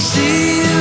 See you.